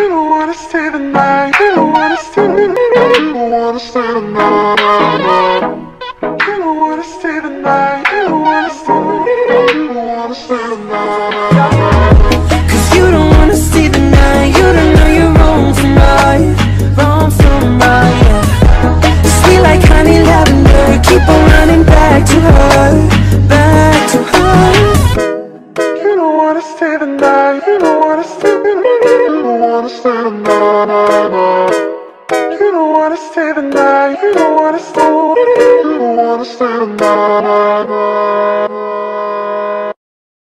You don't wanna stay the night. You don't wanna stay. You don't wanna stay the night. You don't wanna stay the night. You don't wanna stay. You don't wanna stay the night. Cause you don't wanna see the night You don't know you're wrong from right Wrong yeah Sweet like honey lavender Keep on running back to her Back to her You don't wanna stay the night. You don't wanna stay. You don't wanna stay the night. You don't wanna stay the night. You don't wanna stay. You don't wanna stay the night.